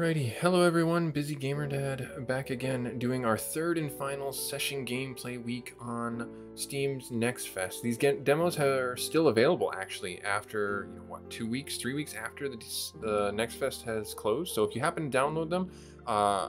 Alrighty, hello everyone, Busy Gamer Dad back again doing our third and final session gameplay week on Steam's Next Fest. These demos are still available actually after, you know, what, two weeks, three weeks after the uh, Next Fest has closed. So if you happen to download them, uh,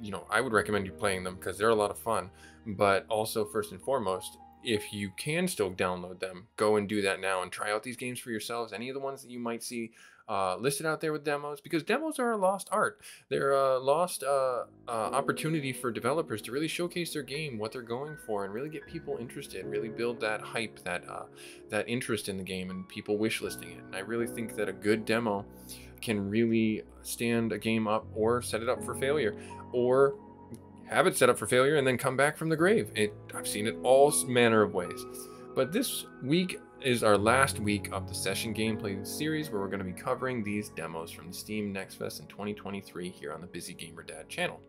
you know, I would recommend you playing them because they're a lot of fun. But also, first and foremost, if you can still download them, go and do that now and try out these games for yourselves. Any of the ones that you might see uh, listed out there with demos because demos are a lost art. They're a lost uh, uh, opportunity for developers to really showcase their game, what they're going for, and really get people interested. Really build that hype, that uh, that interest in the game, and people wishlisting it. And I really think that a good demo can really stand a game up or set it up for failure, or have it set up for failure and then come back from the grave. It I've seen it all manner of ways. But this week is our last week of the session gameplay series where we're going to be covering these demos from the Steam Next Fest in 2023 here on the Busy Gamer Dad channel.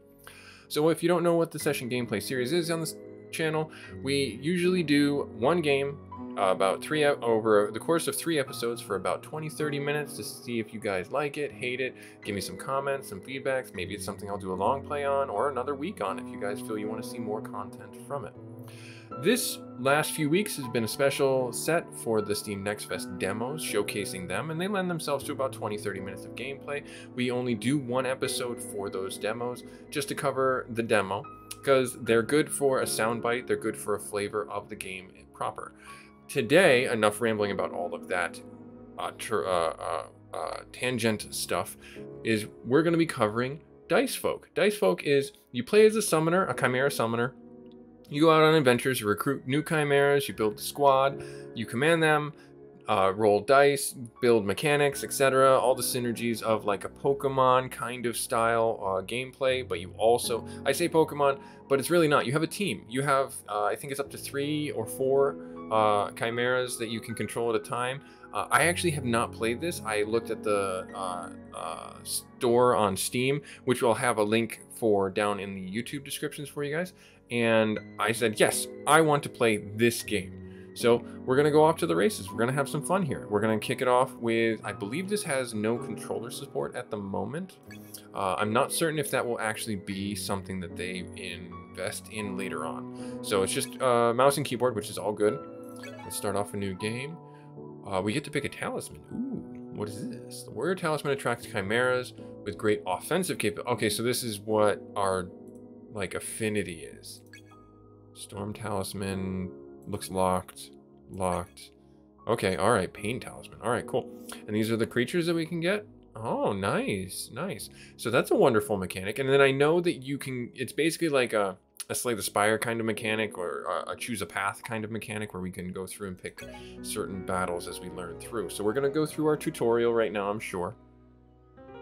So if you don't know what the session gameplay series is on this channel, we usually do one game about three over the course of three episodes for about 20-30 minutes to see if you guys like it, hate it, give me some comments, some feedbacks. Maybe it's something I'll do a long play on or another week on if you guys feel you want to see more content from it. This last few weeks has been a special set for the Steam Next Fest demos, showcasing them, and they lend themselves to about 20-30 minutes of gameplay. We only do one episode for those demos, just to cover the demo, because they're good for a soundbite, they're good for a flavor of the game proper. Today, enough rambling about all of that uh, uh, uh, uh, tangent stuff, is we're going to be covering Dicefolk. Dice Folk is, you play as a summoner, a Chimera summoner, you go out on adventures, you recruit new chimeras, you build a squad, you command them, uh, roll dice, build mechanics, etc. All the synergies of like a Pokemon kind of style uh, gameplay, but you also, I say Pokemon, but it's really not. You have a team. You have, uh, I think it's up to three or four uh, chimeras that you can control at a time. Uh, I actually have not played this. I looked at the uh, store on Steam, which will have a link for down in the YouTube descriptions for you guys and I said, yes, I want to play this game. So we're going to go off to the races. We're going to have some fun here. We're going to kick it off with, I believe this has no controller support at the moment. Uh, I'm not certain if that will actually be something that they invest in later on. So it's just uh, mouse and keyboard, which is all good. Let's start off a new game. Uh, we get to pick a talisman. Ooh, what is this? The warrior talisman attracts chimeras with great offensive capability. Okay, so this is what our like affinity is. Storm Talisman looks locked. Locked. Okay, alright, Pain Talisman. Alright, cool. And these are the creatures that we can get? Oh, nice, nice. So that's a wonderful mechanic. And then I know that you can, it's basically like a, a Slay the Spire kind of mechanic or a, choose a path kind of mechanic where we can go through and pick certain battles as we learn through. So we're going to go through our tutorial right now, I'm sure.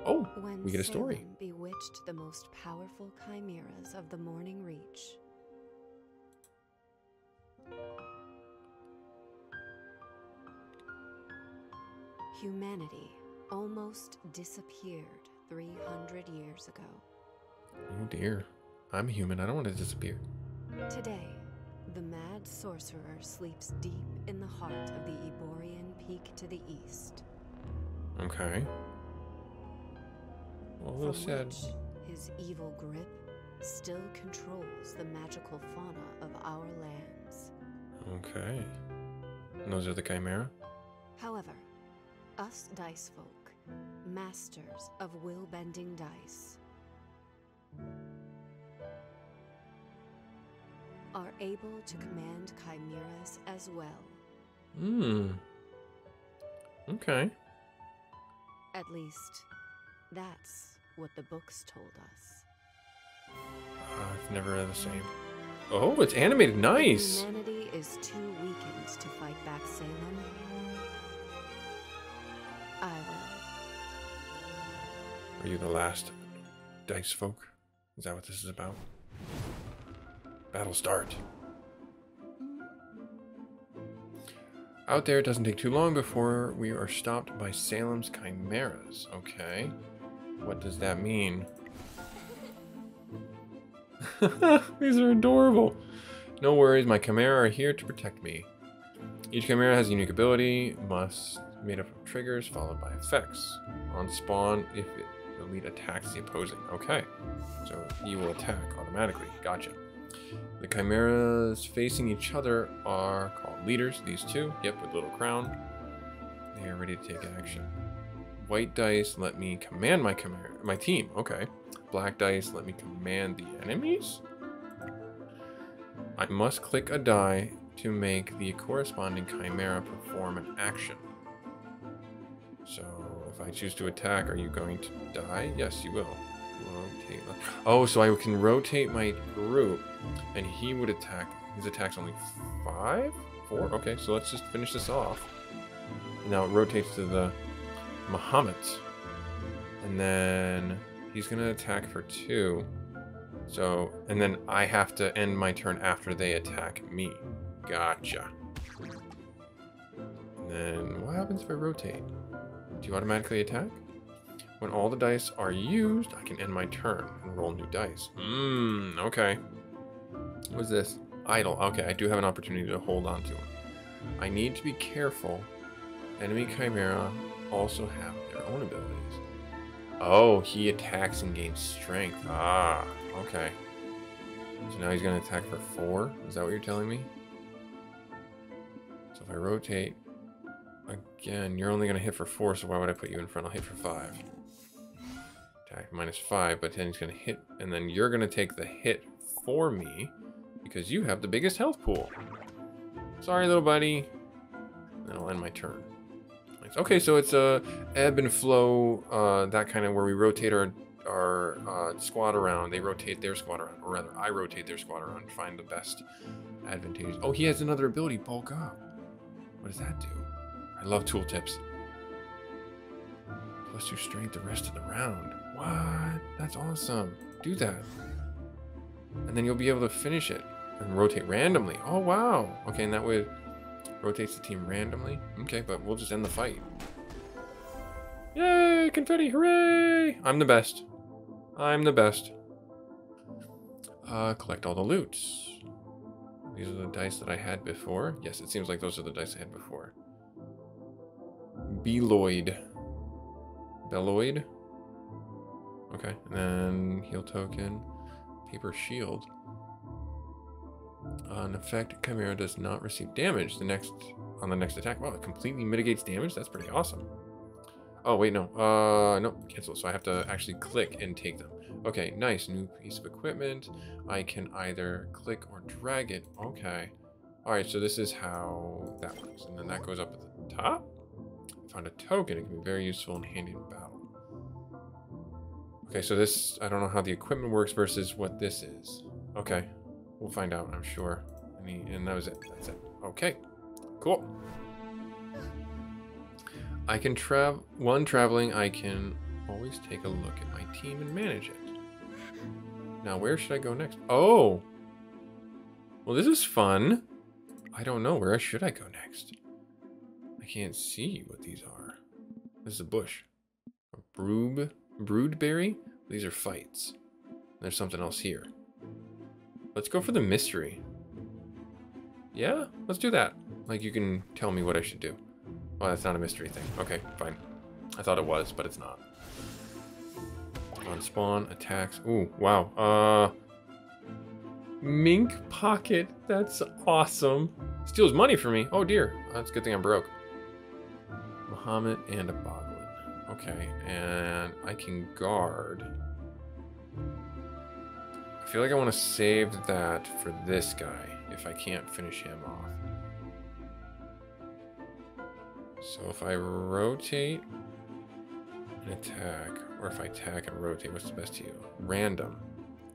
Oh, when we get a story. bewitched the most powerful chimeras of the Morning Reach. Humanity almost disappeared 300 years ago. Oh dear. I'm human. I don't want to disappear. Today, the mad sorcerer sleeps deep in the heart of the Eborian Peak to the east. Okay. Well, From said. which his evil grip still controls the magical fauna of our lands. Okay. And those are the Chimera? However, us dice folk, masters of will bending dice, are able to command chimeras as well. Hmm. Okay. At least, that's what the books told us. Uh, I've never read the same. Oh, it's animated. Nice. Humanity is too weakened to fight back Salem. I will. Are you the last dice folk? Is that what this is about? Battle start. Out there, it doesn't take too long before we are stopped by Salem's chimeras. Okay. What does that mean? These are adorable. No worries, my chimera are here to protect me. Each chimera has a unique ability, must made up of triggers followed by effects. On spawn, if it lead attacks the opposing. Okay. So he will attack automatically. Gotcha. The chimeras facing each other are called leaders, these two. Yep, with little crown. They are ready to take action. White dice let me command my chimera, my team. Okay. Black dice let me command the enemies. I must click a die to make the corresponding chimera perform an action. So if I choose to attack, are you going to die? Yes, you will. Rotate. Oh, so I can rotate my group, and he would attack. His attack's only five? Four? Okay, so let's just finish this off. Now it rotates to the Muhammad. And then he's to attack for two. So, and then I have to end my turn after they attack me. Gotcha. And then what happens if I rotate? Do you automatically attack? When all the dice are used, I can end my turn and roll new dice. Mmm, okay. What's this? Idle. Okay, I do have an opportunity to hold on to it. I need to be careful. Enemy Chimera also have their own abilities. Oh, he attacks and gains strength. Ah, okay. So now he's going to attack for four? Is that what you're telling me? So if I rotate, again, you're only going to hit for four, so why would I put you in front? I'll hit for five. Attack minus five, but then he's to hit, and then you're to take the hit for me because you have the biggest health pool. Sorry, little buddy. Then I'll end my turn. Okay, so it's a ebb and flow, uh, that kind of where we rotate our our uh, squad around. They rotate their squad around, or rather, I rotate their squad around find the best advantageous. Oh, he has another ability, bulk up. What does that do? I love tooltips. Plus two strength the rest of the round. What? That's awesome. Do that. And then you'll be able to finish it and rotate randomly. Oh, wow. Okay, and that would rotates the team randomly. Okay, but we'll just end the fight. Yay! Confetti! Hooray! I'm the best. I'm the best. Uh, collect all the loots. These are the dice that I had before. Yes, it seems like those are the dice I had before. Beloid. Beloid? Okay, and then heal token. Paper shield. On effect, Chimera does not receive damage the next on the next attack. Wow, it completely mitigates damage? That's pretty awesome. Oh, wait, no. Uh, no, cancel. So I have to actually click and take them. Okay, nice. New piece of equipment. I can either click or drag it. Okay. All right, so this is how that works. And then that goes up at the top. Found a token. It can be very useful and handy in battle. Okay, so this, I don't know how the equipment works versus what this is. Okay, we'll find out, I'm sure. And, he, and that was it. That's it. Okay, cool. I can travel, one traveling, I can always take a look at my team and manage it. Now, where should I go next? Oh! Well, this is fun. I don't know. Where should I go next? I can't see what these are. This is a bush. A brood, broodberry? These are fights. There's something else here. Let's go for the mystery. Yeah, let's do that. Like, you can tell me what I should do. Oh, that's not a mystery thing. Okay, fine. I thought it was, but it's not. On spawn, attacks. Ooh, wow. Uh, Mink pocket. That's awesome. Steals money for me. Oh dear. That's a good thing I'm broke. Muhammad and a Boglin. Okay, and I can guard. I feel like I want to save that for this guy if I can't finish him off. So if I rotate and attack, or if I attack and rotate, what's the best to you? Random.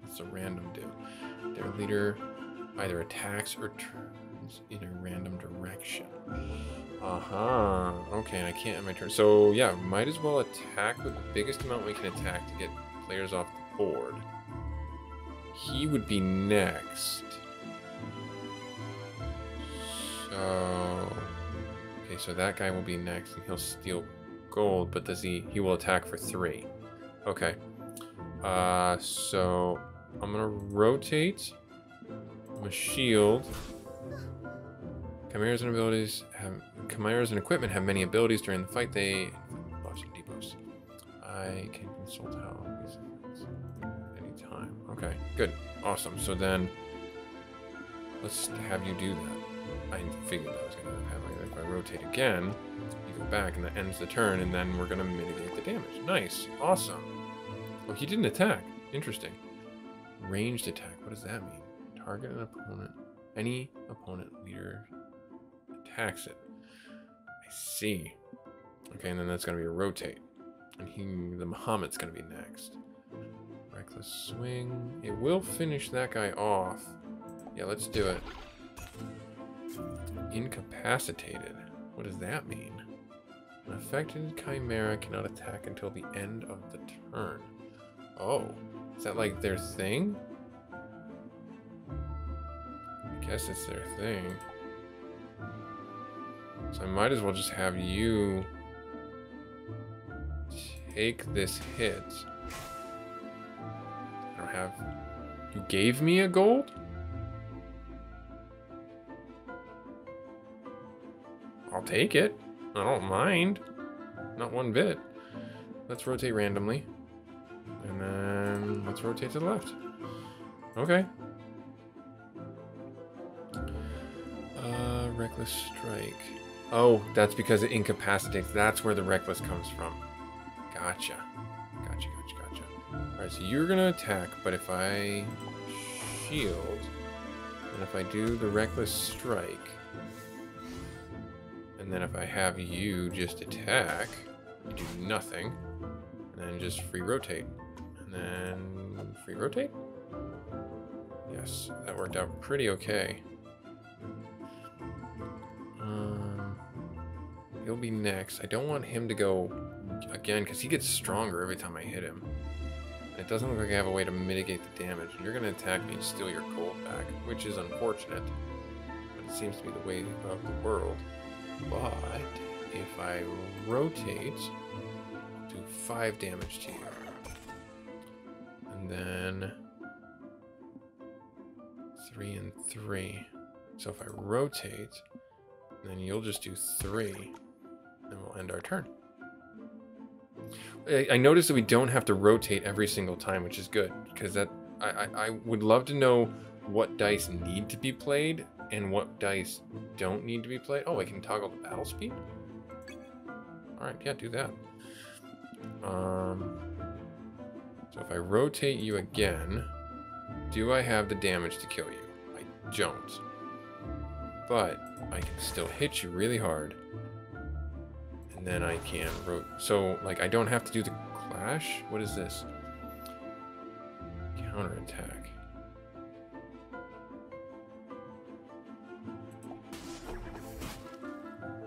It's a random do? Their leader either attacks or turns in a random direction. Uh-huh. Okay, and I can't end my turn. So yeah, might as well attack with the biggest amount we can attack to get players off the board. He would be next. So Okay, so that guy will be next, and he'll steal gold, but does he... He will attack for three. Okay. Uh, so... I'm gonna rotate. I'm shield. Chimeras and abilities have... Chimeras and equipment have many abilities during the fight. They... Buffs and debuffs. I can consult how anytime. Okay, good. Awesome. So then, let's have you do that. I figured that was to happen. If I rotate again, you go back and that ends the turn, and then we're to mitigate the damage. Nice. Awesome. Oh, he didn't attack. Interesting. Ranged attack. What does that mean? Target an opponent. Any opponent leader attacks it. I see. Okay, and then that's going to be a rotate. And he, the Muhammad's going to be next. Reckless swing. It will finish that guy off. Yeah, let's do it. Incapacitated. What does that mean? An affected chimera cannot attack until the end of the turn. Oh, is that like their thing? I guess it's their thing. So I might as well just have you take this hit. I don't have... You gave me a gold? I'll take it. I don't mind. Not one bit. Let's rotate randomly. And then let's rotate to the left. Okay. Uh, Reckless Strike. Oh, that's because it incapacitates. That's where the Reckless comes from. Gotcha. Gotcha, gotcha, gotcha. Alright, so you're gonna attack, but if I shield, and if I do the Reckless Strike, and then if I have you just attack, you do nothing, and then just free rotate. And then free rotate? Yes, that worked out pretty okay. He'll be next. I don't want him to go again because he gets stronger every time I hit him. It doesn't look like I have a way to mitigate the damage. You're going to attack me and steal your gold back, which is unfortunate. But it seems to be the way of the world. But if I rotate, do 5 damage to you. And then 3 and 3. So if I rotate, then you'll just do 3, and we'll end our turn. I, I noticed that we don't have to rotate every single time, which is good, because that I, I, I would love to know what dice need to be played and what dice don't need to be played. Oh, I can toggle the battle speed? Alright, yeah, do that. Um, so if I rotate you again, do I have the damage to kill you? I don't. But I can still hit you really hard. Then I can. So, like, I don't have to do the clash? What is this? Counterattack.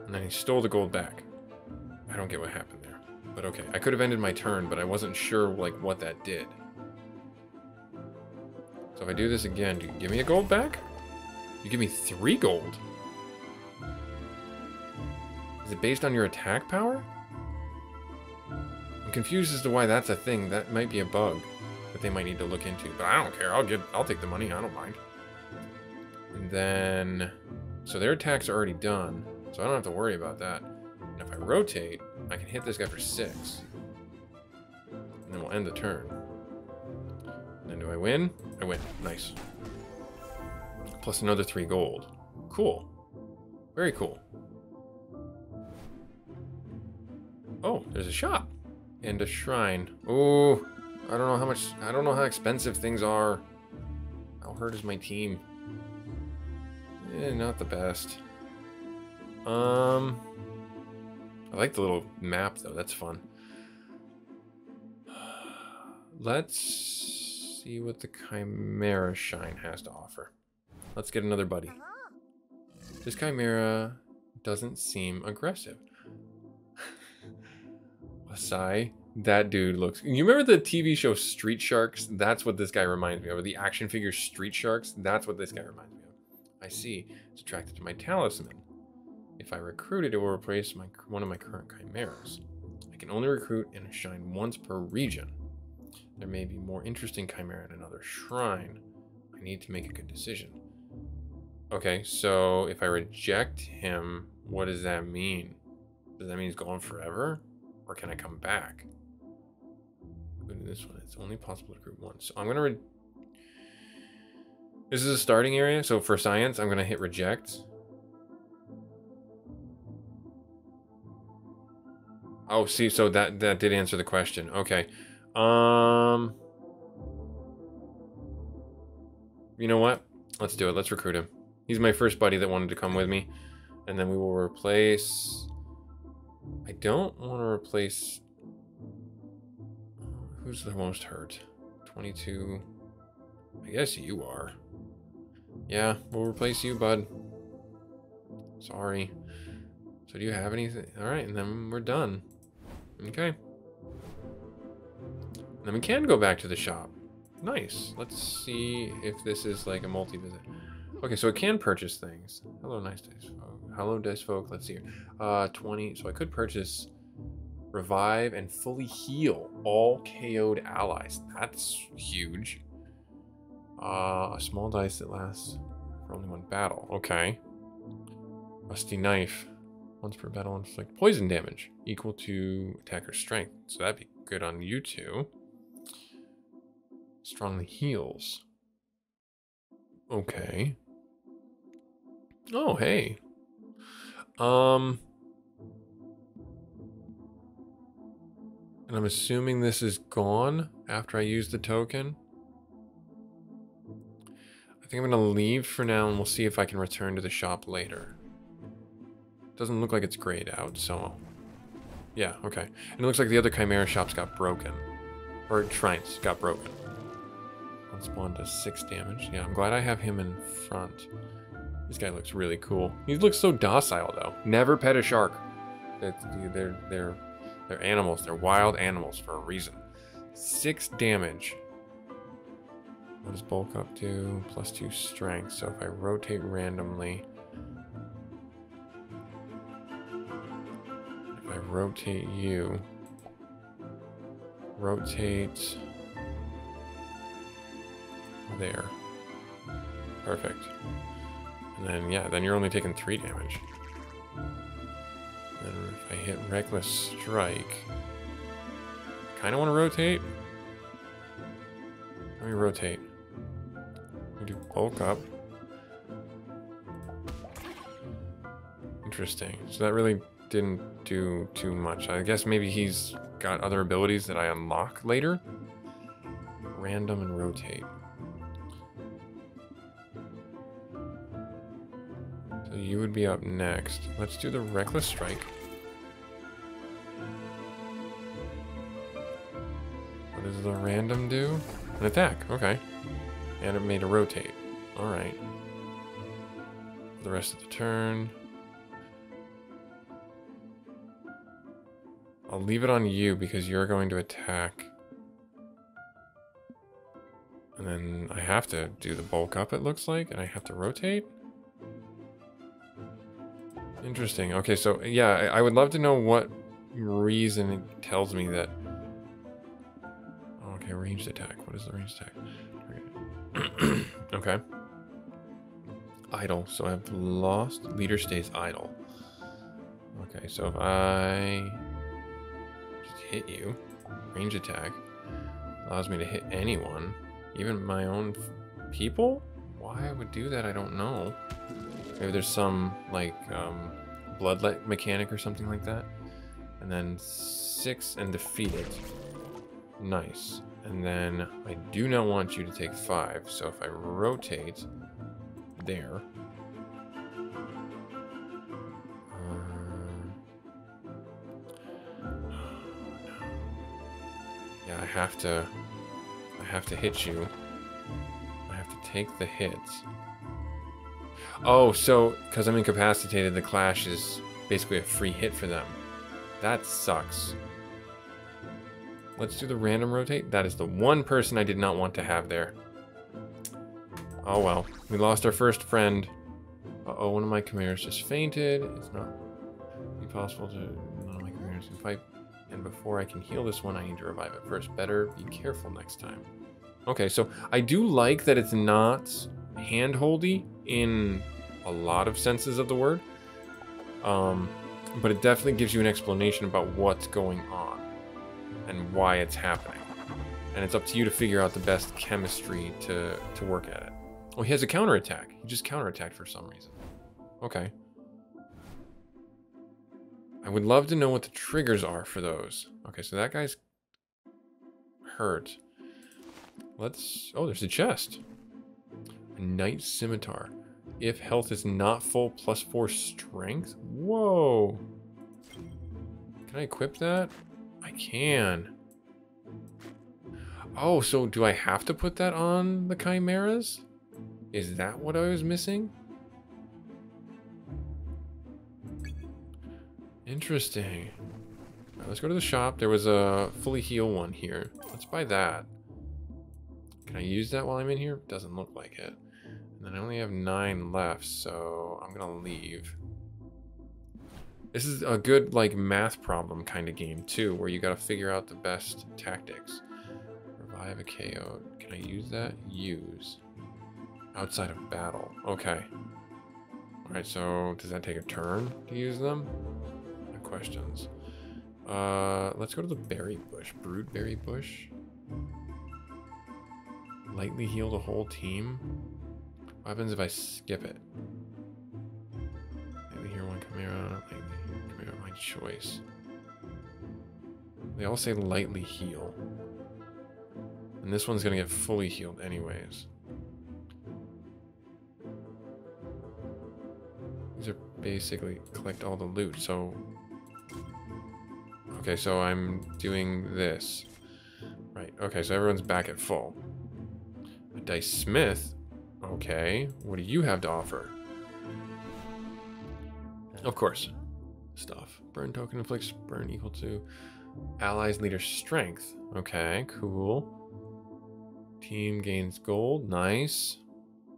And then he stole the gold back. I don't get what happened there. But okay, I could have ended my turn, but I wasn't sure like what that did. So if I do this again, do you give me a gold back? You give me three gold? Is it based on your attack power? I'm confused as to why that's a thing. That might be a bug that they might need to look into. But I don't care. I'll get. I'll take the money. I don't mind. And then, so their attacks are already done, so I don't have to worry about that. And if I rotate, I can hit this guy for six, and then we'll end the turn. And then do I win? I win. Nice. Plus another three gold. Cool. Very cool. Oh, there's a shop. And a shrine. Oh, I don't know how much, I don't know how expensive things are. How hurt is my team? Eh, not the best. Um, I like the little map though, that's fun. Let's see what the Chimera Shine has to offer. Let's get another buddy. This Chimera doesn't seem aggressive. That dude looks. You remember the TV show Street Sharks? That's what this guy reminds me of. The action figure Street Sharks? That's what this guy reminds me of. I see. It's attracted to my talisman. If I recruit it, it will replace my one of my current chimeras. I can only recruit and shine once per region. There may be more interesting chimera at another shrine. I need to make a good decision. Okay, so if I reject him, what does that mean? Does that mean he's gone forever? Or can I come back? this one, it's only possible to group one. So I'm gonna. this is a starting area, so for science, I'm gonna hit reject. Oh, see, so that that did answer the question. Okay. Um. You know what? Let's do it. Let's recruit him. He's my first buddy that wanted to come with me. And then we will replace... I don't want to replace... Who's the most hurt? 22... I guess you are. Yeah, we'll replace you, bud. Sorry. So do you have anything? Alright, and then we're done. Okay. Then we can go back to the shop. Nice. Let's see if this is like a multi-visit. Okay, so it can purchase things. Hello, nice days, folk. Hello, dice folk. Let's see here. Uh, 20. So I could purchase revive and fully heal all KO'd allies. That's huge. Uh, a small dice that lasts for only one battle. Okay. Rusty knife. Once per battle inflict poison damage equal to attacker strength. So that'd be good on you two. Strongly heals. Okay. Oh, hey. Um. And I'm assuming this is gone after I use the token. I think I'm going to leave for now and we'll see if I can return to the shop later. Doesn't look like it's grayed out, so... Yeah, okay. And it looks like the other Chimera shops got broken. Or shrines got broken. One spawn does 6 damage. Yeah, I'm glad I have him in front. This guy looks really cool. He looks so docile, though. Never pet a shark. They're, they're, they're, animals. They're wild animals for a reason. 6 damage. What does bulk up do? Plus 2 strength. So if I rotate randomly... If I rotate you... Rotate there. Perfect. Then, yeah, then you're only taking three damage. Then if I hit Reckless Strike... kind of want to rotate. Let me rotate. Me do bulk up. Interesting. So that really didn't do too much. I guess maybe he's got other abilities that I unlock later. Random and rotate. You would be up next. Let's do the Reckless Strike. What does the random do? An attack, okay. And it made a rotate. Alright. The rest of the turn. I'll leave it on you because you're going to attack. And then I have to do the bulk up, it looks like, and I have to rotate? Interesting. Okay, so yeah, I would love to know what reason it tells me that. Okay, ranged attack. What is the ranged attack? okay. Idle. So I've lost. Leader stays idle. Okay, so if I just hit you, range attack allows me to hit anyone, even my own people. Why I would do that, I don't know. Maybe there's some, like, um, bloodlet mechanic or something like that. And then six and defeat it. Nice. And then I do not want you to take five. So if I rotate there. Um, yeah, I have to, I have to hit you. I have to take the hits. Oh, so because I'm incapacitated, the clash is basically a free hit for them. That sucks. Let's do the random rotate. That is the one person I did not want to have there. Oh well. We lost our first friend. Uh oh one of my chimeras just fainted. It's not possible to none of my chimeras can fight. And before I can heal this one, I need to revive it first. Better be careful next time. Okay, so I do like that it's not handholdy in a lot of senses of the word. Um, but it definitely gives you an explanation about what's going on and why it's happening. And it's up to you to figure out the best chemistry to, to work at it. Oh, he has a counterattack. He just counterattacked for some reason. Okay. I would love to know what the triggers are for those. Okay, so that guy's hurt. Let's... Oh, there's a chest. Knight Scimitar. If health is not full, plus four strength? Whoa. Can I equip that? I can. Oh, so do I have to put that on the chimeras? Is that what I was missing? Interesting. Right, let's go to the shop. There was a fully heal one here. Let's buy that. Can I use that while I'm in here? Doesn't look like it. And I only have nine left, so I'm gonna leave. This is a good like math problem kind of game too, where you gotta figure out the best tactics. Revive a KO. Can I use that? Use. Outside of battle. Okay. Alright, so does that take a turn to use them? No questions. Uh, let's go to the berry bush. Brood berry bush. Lightly heal the whole team. What happens if I skip it? Maybe here one Chimera, lightly Chimera, my choice. They all say lightly heal. And this one's gonna get fully healed anyways. These are basically collect all the loot, so... Okay, so I'm doing this. Right, okay, so everyone's back at full. A Dice Smith Okay, what do you have to offer? Of course, stuff. Burn token inflicts burn equal to allies leader strength. Okay, cool. Team gains gold. Nice.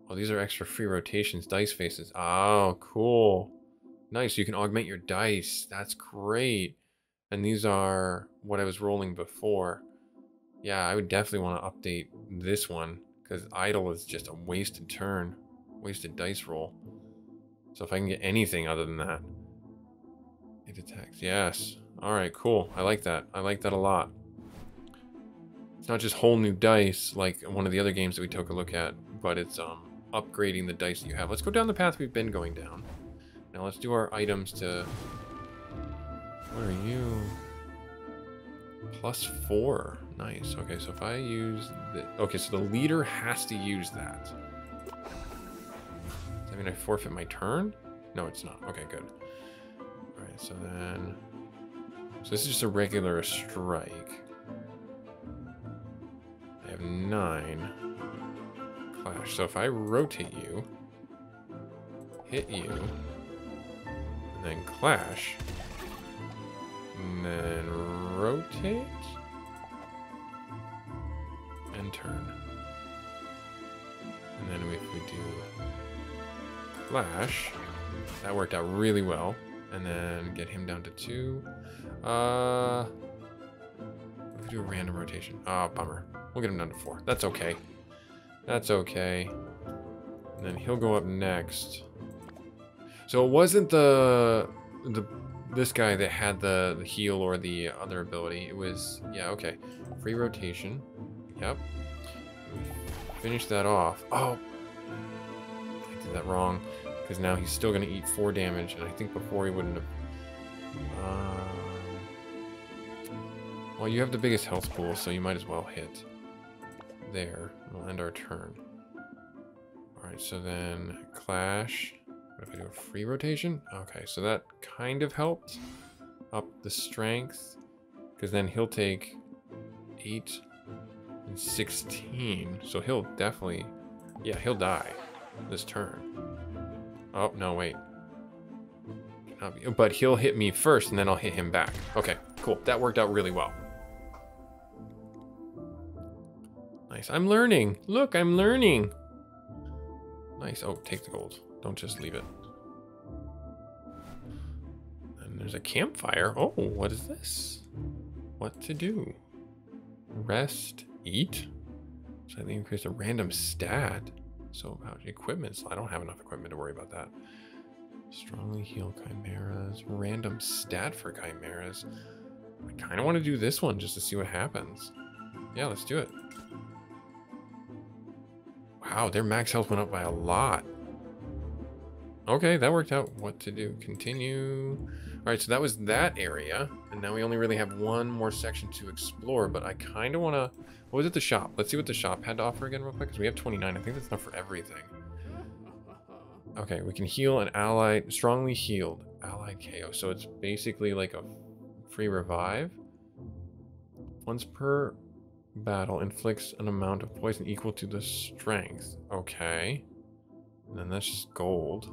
Oh, these are extra free rotations. Dice faces. Oh, cool. Nice. You can augment your dice. That's great. And these are what I was rolling before. Yeah, I would definitely want to update this one because idle is just a wasted turn, wasted dice roll. So if I can get anything other than that. It attacks. Yes. Alright, cool. I like that. I like that a lot. It's not just whole new dice like one of the other games that we took a look at, but it's um upgrading the dice that you have. Let's go down the path we've been going down. Now let's do our items to... What are you? Plus four. Nice. Okay, so if I use the... Okay, so the leader has to use that. Does that mean I forfeit my turn? No, it's not. Okay, good. Alright, so then... So this is just a regular strike. I have nine. Clash. So if I rotate you, hit you, and then clash, and then rotate, and turn. And then if we do flash, that worked out really well. And then get him down to two. Uh, if we do a random rotation. Oh, bummer. We'll get him down to four. That's okay. That's okay. And then he'll go up next. So it wasn't the the this guy that had the, the heal or the other ability. It was, yeah, okay. Free rotation. Yep. Finish that off. Oh! I did that wrong. Because now he's still going to eat 4 damage, and I think before he wouldn't have... Um, well, you have the biggest health pool, so you might as well hit. There. We'll end our turn. Alright, so then Clash. If I do a free rotation? Okay, so that kind of helped up the strength. Because then he'll take 8 and 16. So he'll definitely... Yeah, he'll die this turn. Oh, no, wait. But he'll hit me first, and then I'll hit him back. Okay, cool. That worked out really well. Nice. I'm learning. Look, I'm learning. Nice. Oh, take the gold. Don't just leave it. And there's a campfire. Oh, what is this? What to do? Rest, eat? Think increase a random stat. So about equipment, so I don't have enough equipment to worry about that. Strongly heal chimeras. Random stat for chimeras. I kind of want to do this one just to see what happens. Yeah, let's do it. Wow, their max health went up by a lot. Okay, that worked out. What to do? Continue. All right, so that was that area. And now we only really have one more section to explore, but I kind of want to... What was it, the shop? Let's see what the shop had to offer again real quick, because we have 29. I think that's enough for everything. Okay, we can heal an ally, strongly healed allied KO. So it's basically like a free revive. Once per battle, inflicts an amount of poison equal to the strength. Okay. And then that's just gold.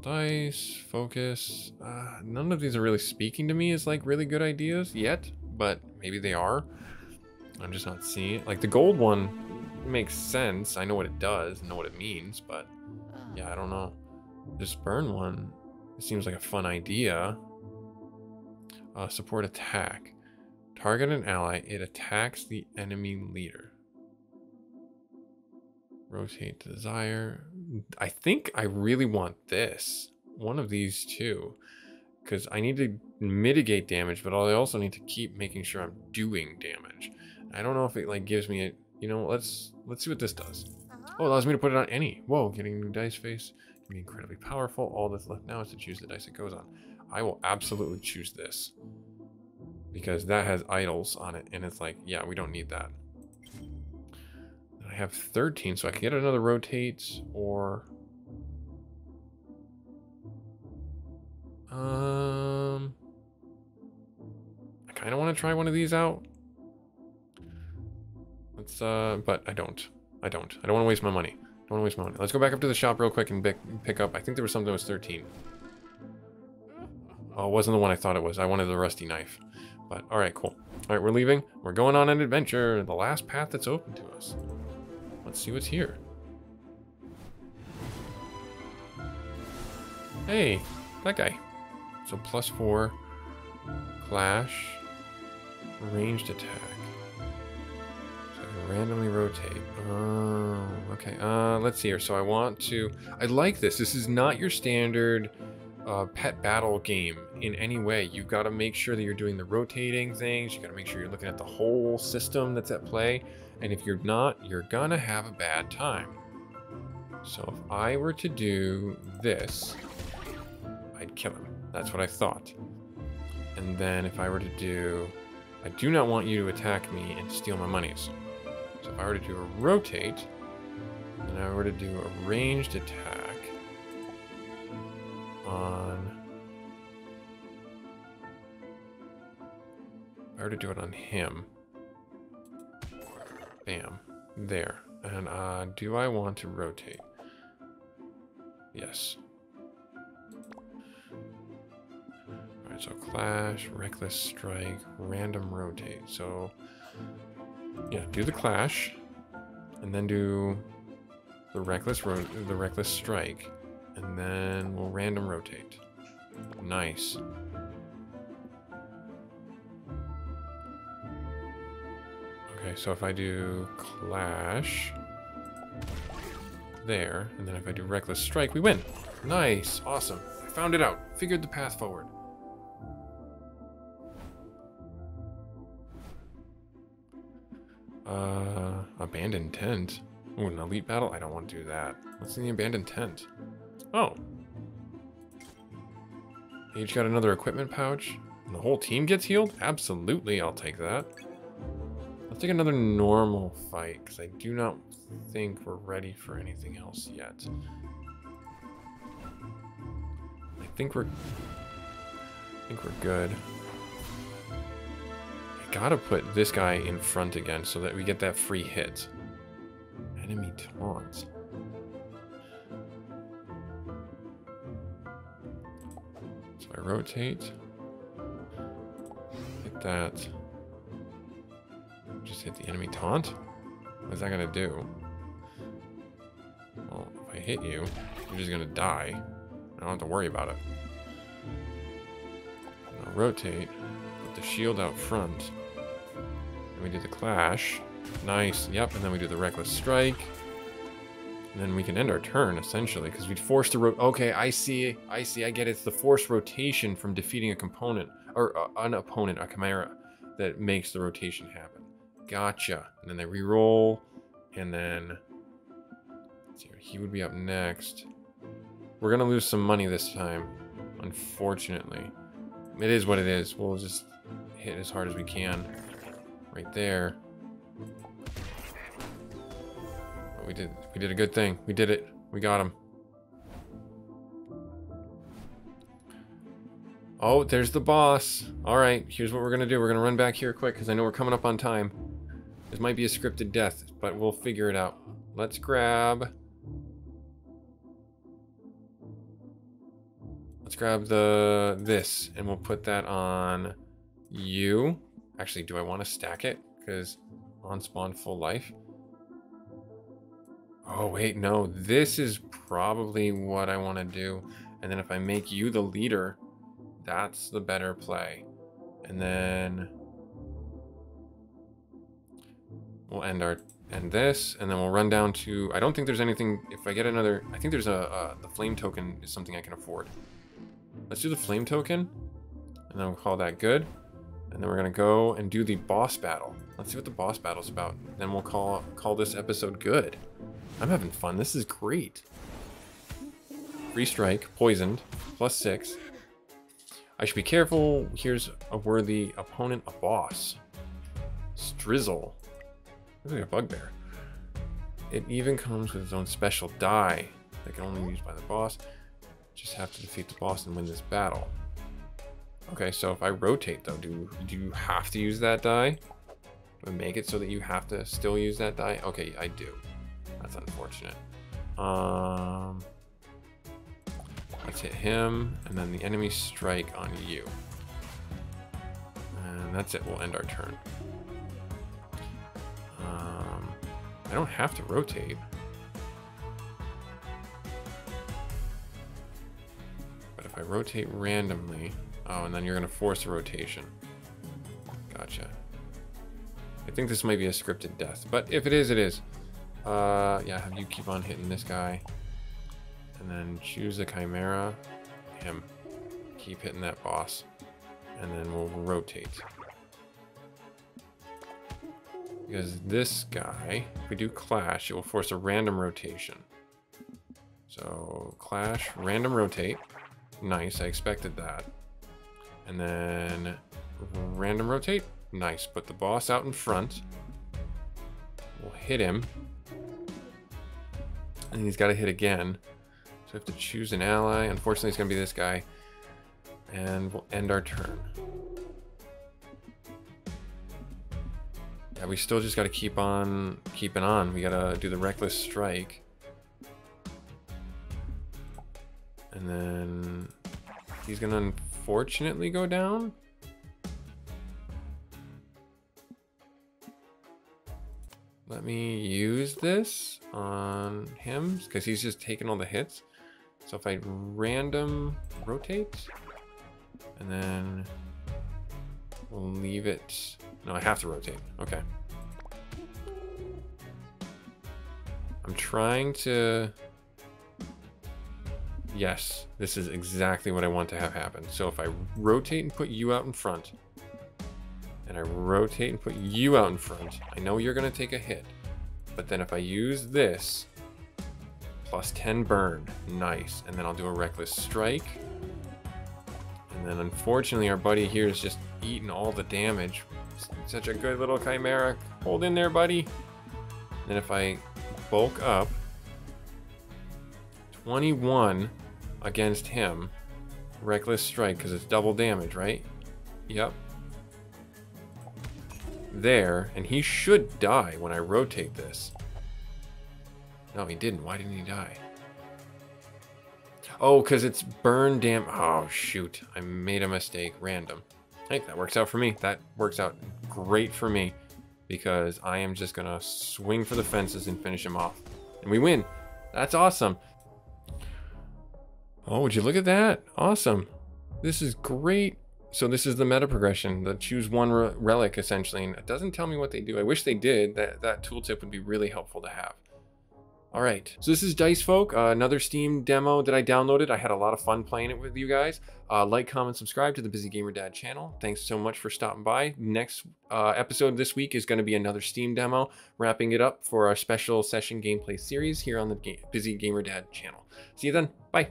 Dice, focus. Uh, none of these are really speaking to me as like really good ideas yet, but maybe they are. I'm just not seeing it. Like the gold one makes sense. I know what it does, know what it means, but yeah, I don't know. This burn one, it seems like a fun idea. Uh, support attack. Target an ally, it attacks the enemy leader. Rotate desire. I think I really want this. One of these two. Because I need to mitigate damage, but I also need to keep making sure I'm doing damage. I don't know if it like gives me a you know, let's let's see what this does. Uh-huh. Oh, it allows me to put it on any. Whoa, getting a new dice face can be incredibly powerful. All that's left now is to choose the dice it goes on. I will absolutely choose this. Because that has idols on it, and it's like, yeah, we don't need that. Have 13, so I can get another rotate, or... Um... I kind of want to try one of these out. Let's, uh, but I don't. I don't. I don't want to waste my money. I don't want to waste my money. Let's go back up to the shop real quick and pick up. I think there was something that was 13. Oh, it wasn't the one I thought it was. I wanted the rusty knife. But, alright, cool. Alright, we're leaving. We're going on an adventure. The last path that's open to us. Let's see what's here. Hey, that guy. So plus four. Clash. Ranged attack So I can randomly rotate. Oh, okay. Uh, let's see here. So I want to... I like this. This is not your standard uh, pet battle game in any way. You've got to make sure that you're doing the rotating things. you got to make sure you're looking at the whole system that's at play. And if you're not, you're to have a bad time. So if I were to do this, I'd kill him. That's what I thought. And then if I were to do... I do not want you to attack me and steal my monies. So if I were to do a rotate, and I were to do a ranged attack on... I already do it on him, bam, there. And uh, do I want to rotate? Yes. Alright, so Clash, Reckless Strike, Random Rotate. So yeah, do the clash, and then do the reckless ro the reckless strike, and then we'll random rotate. Nice. Okay, so if I do clash there, and then if I do reckless strike, we win. Nice, awesome. I found it out. Figured the path forward. Uh, abandoned tent. Oh, an elite battle? I don't want to do that. What's in the abandoned tent? Oh. Each got another equipment pouch. And the whole team gets healed? Absolutely, I'll take that. Let's take another normal fight, because I do not think we're ready for anything else yet. I think we're... I think we're good I gotta put this guy in front again so that we get that free hit. Enemy taunt. So I rotate. Hit that. Just hit the enemy taunt? What is that gonna do? Well, if I hit you, you're just gonna die. I don't have to worry about it. I'll rotate, put the shield out front. Then we do the clash. Nice. Yep. And then we do the reckless strike. And then we can end our turn, essentially, because we'd force the... Ro Okay, I see. I see. I get it. It's the forced rotation from defeating a component. Or uh, an opponent, a chimera. that makes the rotation happen. Gotcha. And then they re-roll, and then see, he would be up next. We're gonna lose some money this time, unfortunately. It is what it is. We'll just hit as hard as we can. Right there. We did we did a good thing. We did it. We got him. Oh, there's the boss. Alright, here's what we're gonna do. We're gonna run back here quick because I know we're coming up on time. This might be a scripted death, but we'll figure it out. Let's grab... Let's grab the this, and we'll put that on you. Actually, do I want to stack it? Because on spawn full life. Oh, wait, no. This is probably what I want to do. And then if I make you the leader, that's the better play. And then we'll end our end this, and then we'll run down to. I don't think there's anything. If I get another, I think there's a the flame token is something I can afford. Let's do the flame token, and then we'll call that good. And then we're gonna go and do the boss battle. Let's see what the boss battle's about. Then we'll call call this episode good. I'm having fun. This is great. Free strike, poisoned, plus six. I should be careful. Here's a worthy opponent, a boss. Strizzle. Looks like a bugbear. It even comes with its own special die that can only be used by the boss. Just have to defeat the boss and win this battle. Okay, so if I rotate though, do, do you have to use that die? Do I make it so that you have to still use that die? Okay, I do. That's unfortunate. Um... Let's hit him, and then the enemy strike on you. And that's it, we'll end our turn. Um, I don't have to rotate. But if I rotate randomly... Oh, and then you're going to force a rotation. Gotcha. I think this might be a scripted death, but if it is, it is. Uh, yeah, have you keep on hitting this guy. And then choose the Chimera. Him. Keep hitting that boss. And then we'll rotate. Because this guy, if we do Clash, it will force a random rotation. So, Clash, random rotate. Nice, I expected that. And then random rotate. Nice, put the boss out in front. We'll hit him. And he's got to hit again. So we have to choose an ally. Unfortunately, it's going to be this guy. And we'll end our turn. Yeah, we still just got to keep on keeping on. We got to do the Reckless Strike. And then he's going to unfortunately go down. Let me use this on him because he's just taking all the hits. So if I random rotate, and then leave it. No, I have to rotate. Okay. I'm trying to... Yes, this is exactly what I want to have happen. So if I rotate and put you out in front, and I rotate and put you out in front, I know you're going to take a hit. But then if I use this, Plus 10 burn. Nice. And then I'll do a Reckless Strike. And then unfortunately our buddy here is just eating all the damage. Such a good little Chimera. Hold in there, buddy. Then if I bulk up, 21 against him. Reckless Strike, because it's double damage, right? Yep. There, and he should die when I rotate this. No, he didn't. Why didn't he die? Oh, because it's burn dam. Oh, shoot. I made a mistake. Random. Hey, that works out for me. That works out great for me because I am just going to swing for the fences and finish him off. And we win. That's awesome. Oh, would you look at that? Awesome. This is great. So this is the meta progression, the choose one re relic essentially, and it doesn't tell me what they do. I wish they did. That that tooltip would be really helpful to have. All right, so this is Dicefolk, uh, another Steam demo that I downloaded. I had a lot of fun playing it with you guys. Uh, like, comment, subscribe to the Busy Gamer Dad channel. Thanks so much for stopping by. Next uh, episode this week is going to be another Steam demo, wrapping it up for our special session gameplay series here on the Ga Busy Gamer Dad channel. See you then. Bye.